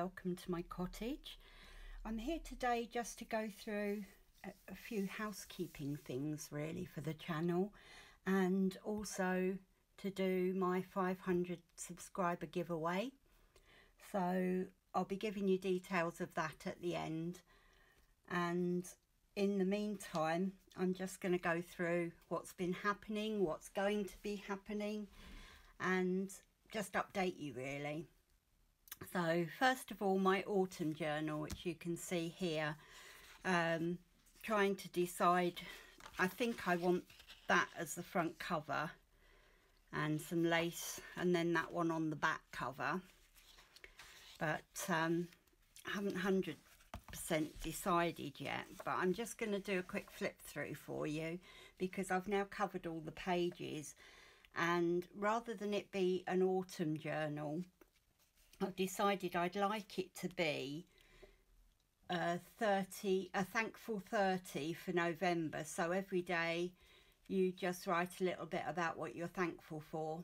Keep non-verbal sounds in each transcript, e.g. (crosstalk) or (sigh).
welcome to my cottage. I'm here today just to go through a, a few housekeeping things really for the channel and also to do my 500 subscriber giveaway. So I'll be giving you details of that at the end and in the meantime I'm just going to go through what's been happening, what's going to be happening and just update you really. So first of all my autumn journal which you can see here um, trying to decide I think I want that as the front cover and some lace and then that one on the back cover. But um, I haven't 100% decided yet but I'm just going to do a quick flip through for you because I've now covered all the pages. And rather than it be an autumn journal I've decided I'd like it to be a 30 a thankful 30 for November. So every day you just write a little bit about what you're thankful for.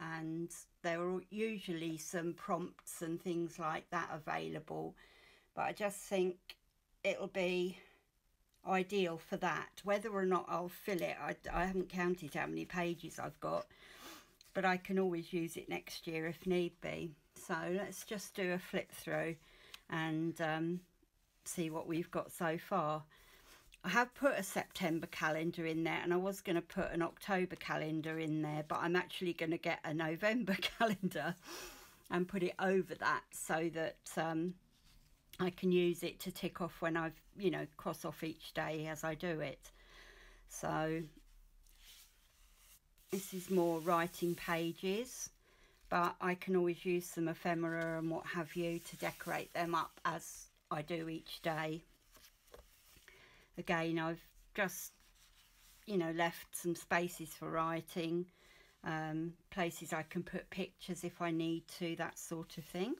And there are usually some prompts and things like that available. But I just think it'll be ideal for that. Whether or not I'll fill it I, I haven't counted how many pages I've got. But I can always use it next year if need be so let's just do a flip through and um, see what we've got so far I have put a September calendar in there and I was going to put an October calendar in there but I'm actually going to get a November (laughs) calendar and put it over that so that um, I can use it to tick off when I've, you know, cross off each day as I do it. So this is more writing pages, but I can always use some ephemera and what have you to decorate them up as I do each day. Again, I've just, you know, left some spaces for writing, um, places I can put pictures if I need to, that sort of thing.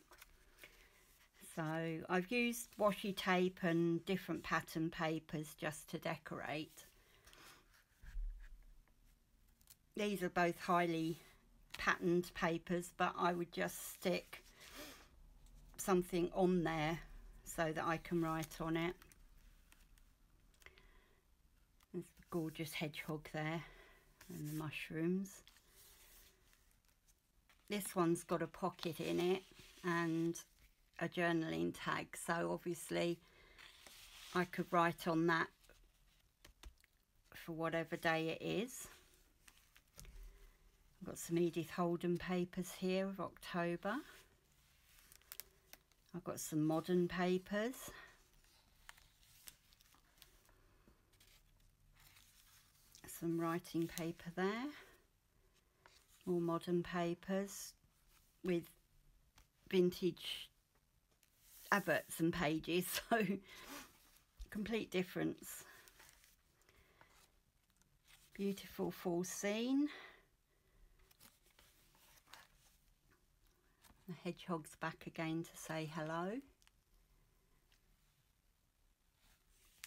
So I've used washi tape and different pattern papers just to decorate. These are both highly patterned papers but I would just stick something on there so that I can write on it. There's the gorgeous hedgehog there and the mushrooms. This one's got a pocket in it and a journaling tag so obviously I could write on that for whatever day it is. I've got some Edith Holden papers here of October. I've got some modern papers. Some writing paper there. More modern papers with vintage adverts and pages (laughs) so complete difference beautiful fall scene the hedgehog's back again to say hello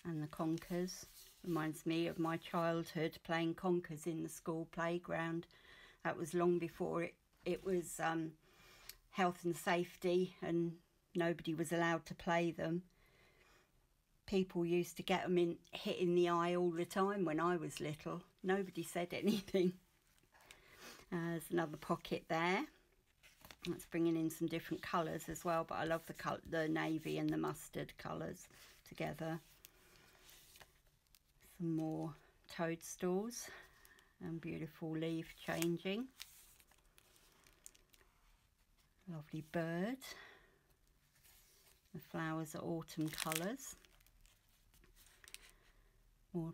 and the conkers reminds me of my childhood playing conkers in the school playground that was long before it it was um, health and safety and nobody was allowed to play them. People used to get them in, hit in the eye all the time when I was little. Nobody said anything. (laughs) Uh, there's another pocket there. That's bringing in some different colours as well, but I love the colour, the navy and the mustard colours together. Some more toadstools and beautiful leaf changing. Lovely bird. The flowers are autumn colours. More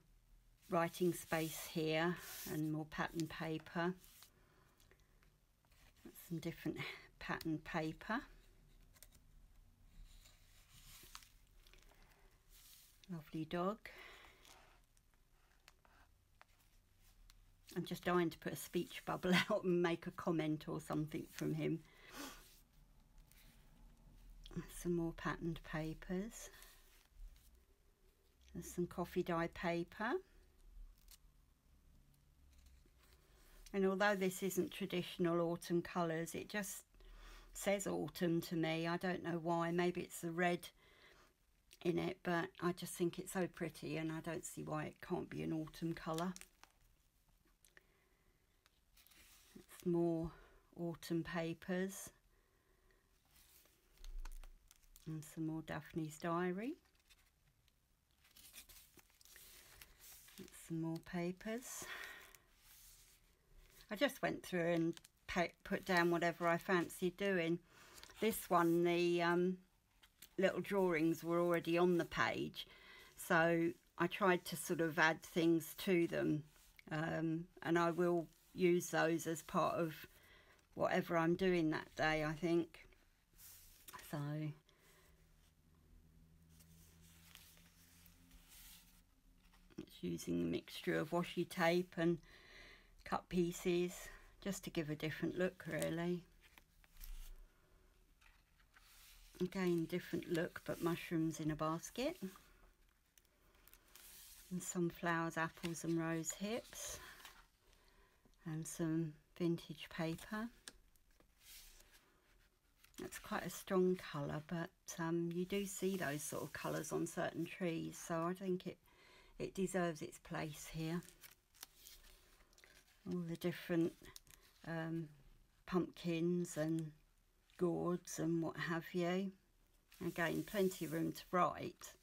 writing space here and more pattern paper. Some different pattern paper. Lovely dog. I'm just dying to put a speech bubble (laughs) out and make a comment or something from him some more patterned papers there's some coffee dye paper and although this isn't traditional autumn colours it just says autumn to me. I don't know why. Maybe it's the red in it, but I just think it's so pretty and I don't see why it can't be an autumn colour. It's more autumn papers and some more Daphne's Diary. Some more papers. I just went through and put down whatever I fancied doing. This one, the um, little drawings were already on the page, so I tried to sort of add things to them, um, and I will use those as part of whatever I'm doing that day, I think. So it's using a mixture of washi tape and cut pieces just to give a different look really. Again different look but mushrooms in a basket and sunflowers, apples and rose hips and some vintage paper. It's quite a strong colour but um, you do see those sort of colours on certain trees so I think it, it deserves its place here all the different um, pumpkins and gourds and what have you. Again, plenty of room to write.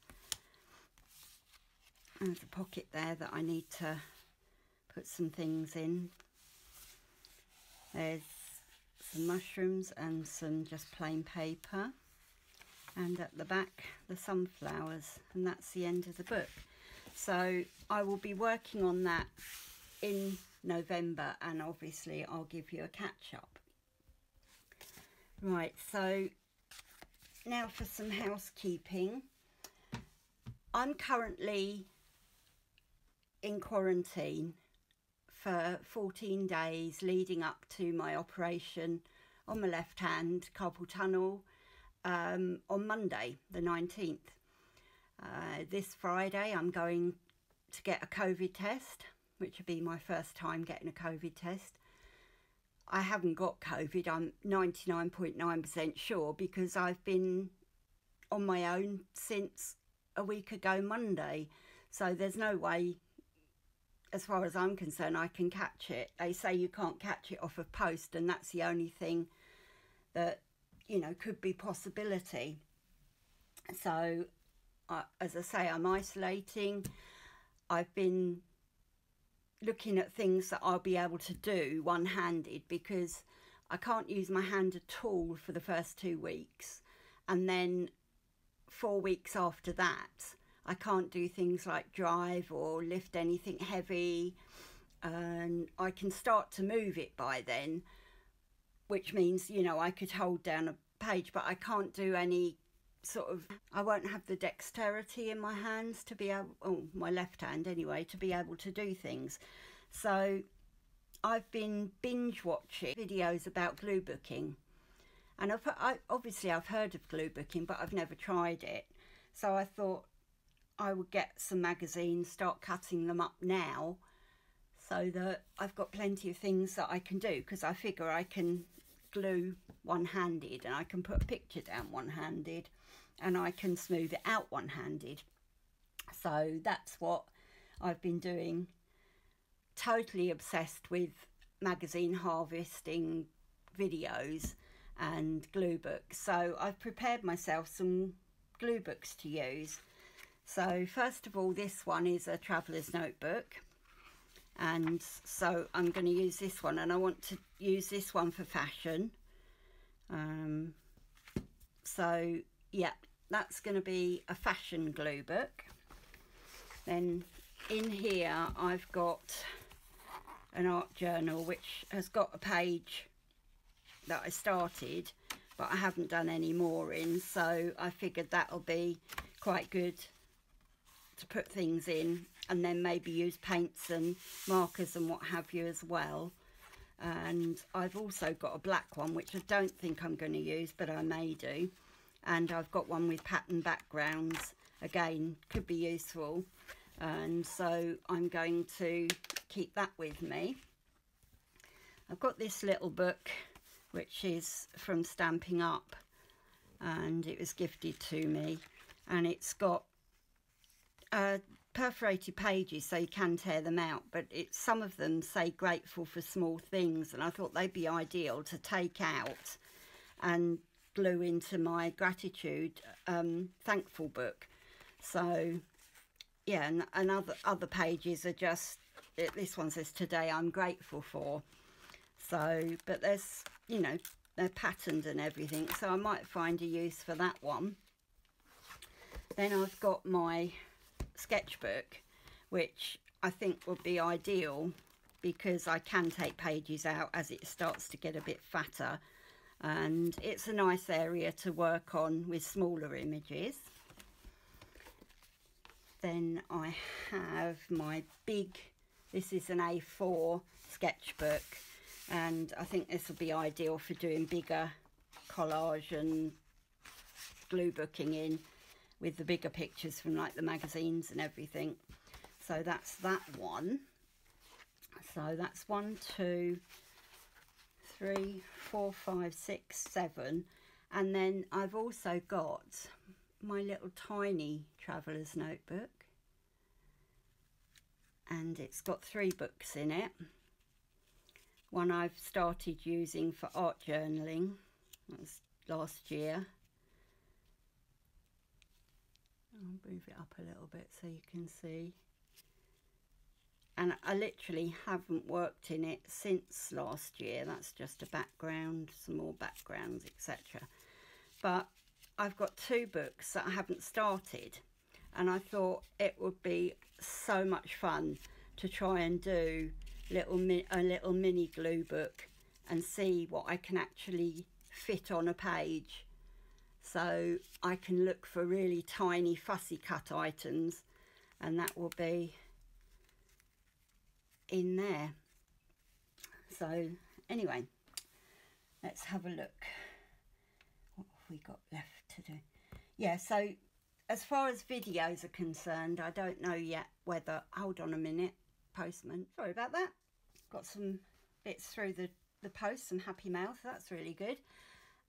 There's a pocket there that I need to put some things in. There's some mushrooms and some just plain paper. And at the back, the sunflowers. And that's the end of the book. So I will be working on that in November and obviously I'll give you a catch up. Right, so now for some housekeeping. I'm currently in quarantine for 14 days leading up to my operation on my left hand carpal tunnel um, on Monday the 19th. Uh, this Friday I'm going to get a COVID test which would be my first time getting a COVID test. I haven't got COVID, I'm 99.9% sure because I've been on my own since a week ago Monday. So there's no way, as far as I'm concerned, I can catch it. They say you can't catch it off of post, and that's the only thing that, you know, could be possibility. So, uh, as I say, I'm isolating. I've been looking at things that I'll be able to do one-handed because I can't use my hand at all for the first two weeks. And then four weeks after that I can't do things like drive or lift anything heavy. And I can start to move it by then which means you know I could hold down a page but I can't do any sort of I won't have the dexterity in my hands to be able oh my left hand anyway to be able to do things. So I've been binge watching videos about glue booking. And I've, I, obviously I've heard of glue booking but I've never tried it. So I thought I would get some magazines start cutting them up now so that I've got plenty of things that I can do because I figure I can glue one-handed and I can put a picture down one-handed and I can smooth it out one-handed. So that's what I've been doing. Totally obsessed with magazine harvesting videos and glue books. So I've prepared myself some glue books to use. So first of all, this one is a traveller's notebook. And so I'm going to use this one and I want to use this one for fashion. Um, so yeah, that's going to be a fashion glue book. Then in here I've got an art journal which has got a page that I started but I haven't done any more in so I figured that'll be quite good to put things in and then maybe use paints and markers and what have you as well and I've also got a black one which I don't think I'm going to use but I may do. And I've got one with pattern backgrounds. Again could be useful. And so I'm going to keep that with me. I've got this little book which is from Stampin' Up and it was gifted to me. And it's got uh, perforated pages so you can tear them out but it, some of them say grateful for small things and I thought they'd be ideal to take out and glue into my gratitude um, thankful book. So yeah and, and other, other pages are just it, this one says today I'm grateful for. So but there's you know they're patterned and everything so I might find a use for that one. Then I've got my sketchbook which I think would be ideal because I can take pages out as it starts to get a bit fatter. And it's a nice area to work on with smaller images. Then I have my big this is an A4 sketchbook. And I think this will be ideal for doing bigger collage and glue booking in with the bigger pictures from like the magazines and everything. So that's that one. So that's one, two, three, four, five, six, seven. And then I've also got my little tiny traveller's notebook. And it's got three books in it. One I've started using for art journaling. That was last year. I'll move it up a little bit so you can see. And I literally haven't worked in it since last year. That's just a background, some more backgrounds, etc. But I've got two books that I haven't started. And I thought it would be so much fun to try and do little a little mini glue book and see what I can actually fit on a page so I can look for really tiny fussy cut items and that will be in there. So anyway let's have a look. What have we got left to do? Yeah so as far as videos are concerned I don't know yet whether hold on a minute postman. Sorry about that. Got some bits through the the post some happy mail so that's really good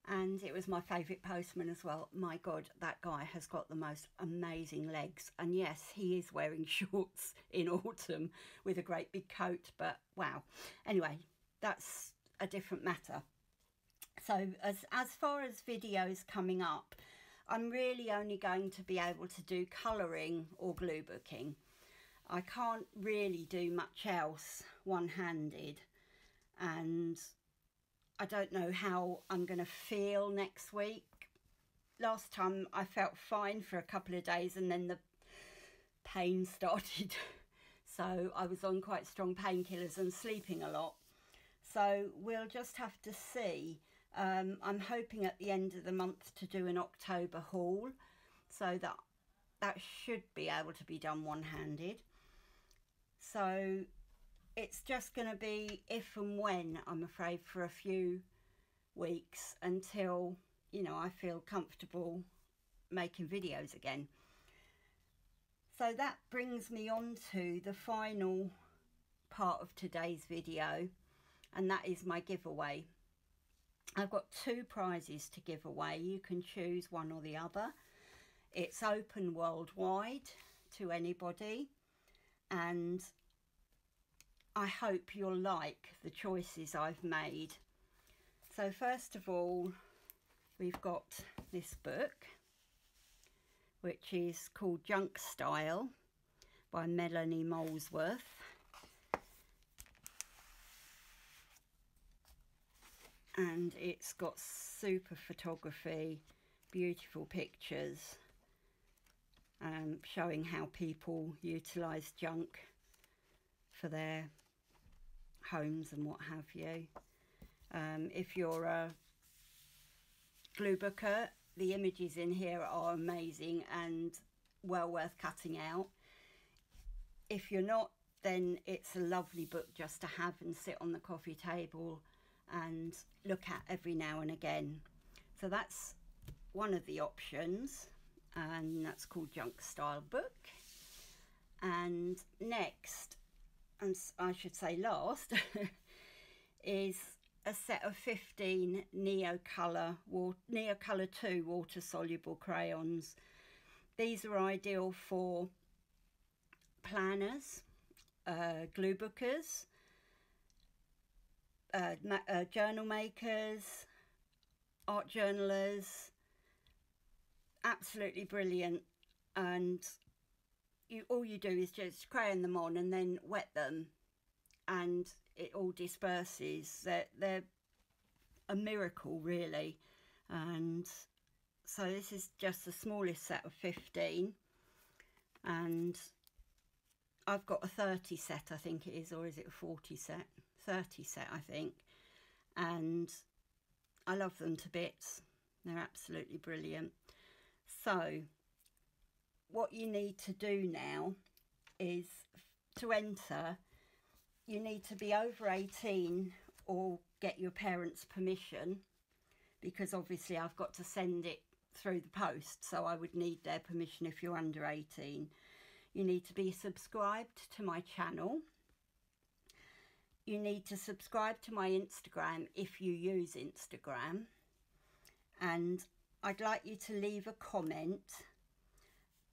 and it was my favourite postman as well. My God, that guy has got the most amazing legs. And yes, he is wearing (laughs) shorts in autumn with a great big coat, but wow. Anyway, that's a different matter. So as, as far as videos coming up, I'm really only going to be able to do colouring or glue booking. I can't really do much else one-handed and I don't know how I'm going to feel next week. Last time I felt fine for a couple of days and then the pain (laughs) started. so I was on quite strong painkillers and sleeping a lot. So we'll just have to see. Um, I'm hoping at the end of the month to do an October haul so that that should be able to be done one-handed. So it's just going to be if and when, I'm afraid, for a few weeks until, you know, I feel comfortable making videos again. So that brings me on to the final part of today's video and that is my giveaway. I've got two prizes to give away. You can choose one or the other. It's open worldwide to anybody and I hope you'll like the choices I've made. So first of all, we've got this book, which is called Junk Style by Melanie Molesworth. And it's got super photography, beautiful pictures, um, showing how people utilise junk for their homes and what have you. Um, if you're a glue booker, the images in here are amazing and well worth cutting out. If you're not, then it's a lovely book just to have and sit on the coffee table and look at every now and again. So that's one of the options and that's called Junk Style Book. And next and I should say last, (laughs) is a set of 15 Neocolor, Neocolor 2 water soluble crayons. These are ideal for planners, uh, glue bookers, uh, uh, journal makers, art journalers. Absolutely brilliant. And you all you do is just crayon them on and then wet them and it all disperses. They're, they're a miracle, really. And so this is just the smallest set of 15. And I've got a 30 set, I think it is, or is it a 40 set? 30 set, I think. And I love them to bits. They're absolutely brilliant. So, what you need to do now is to enter you need to be over 18 or get your parents' permission because obviously I've got to send it through the post, so I would need their permission if you're under 18. You need to be subscribed to my channel. You need to subscribe to my Instagram if you use Instagram. And I'd like you to leave a comment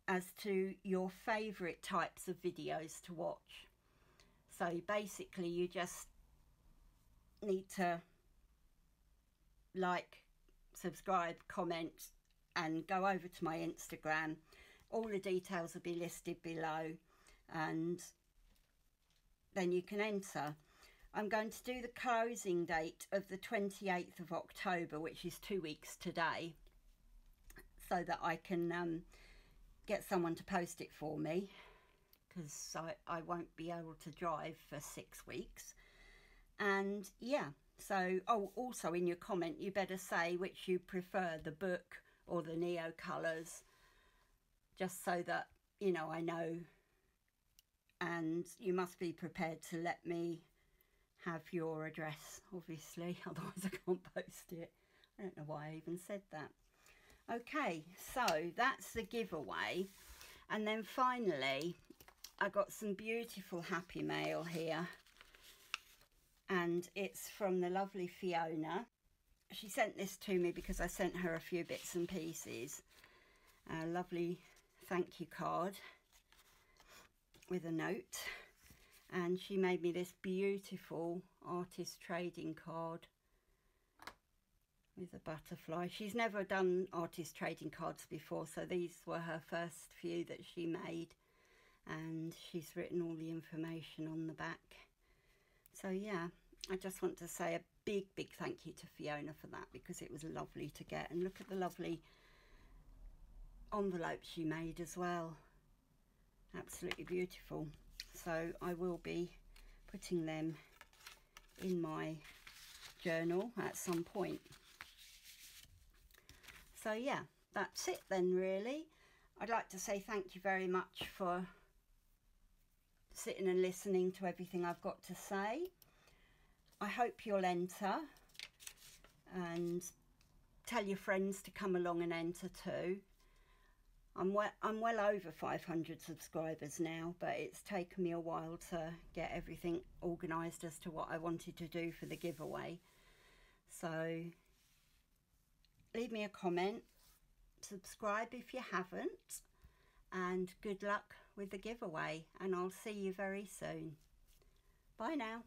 as to your favourite types of videos to watch. So basically you just need to like, subscribe, comment and go over to my Instagram. All the details will be listed below and then you can enter. I'm going to do the closing date of the 28th of October, which is two weeks today, so that I can um, get someone to post it for me because I, I won't be able to drive for six weeks. And yeah, so, oh, also in your comment, you better say which you prefer, the book or the Neo colours, just so that, you know, I know. And you must be prepared to let me have your address, obviously, (laughs) otherwise I can't post it. I don't know why I even said that. Okay, so that's the giveaway. And then finally, I got some beautiful happy mail here and it's from the lovely Fiona. She sent this to me because I sent her a few bits and pieces. A lovely thank you card with a note and she made me this beautiful artist trading card with a butterfly. She's never done artist trading cards before so these were her first few that she made and she's written all the information on the back. So yeah, I just want to say a big, big thank you to Fiona for that because it was lovely to get. And look at the lovely envelopes she made as well. Absolutely beautiful. So I will be putting them in my journal at some point. So yeah, that's it then really. I'd like to say thank you very much for sitting and listening to everything I've got to say. I hope you'll enter and tell your friends to come along and enter too. I'm well, I'm well over 500 subscribers now, but it's taken me a while to get everything organised as to what I wanted to do for the giveaway. So leave me a comment, subscribe if you haven't, and good luck with the giveaway and I'll see you very soon. Bye now.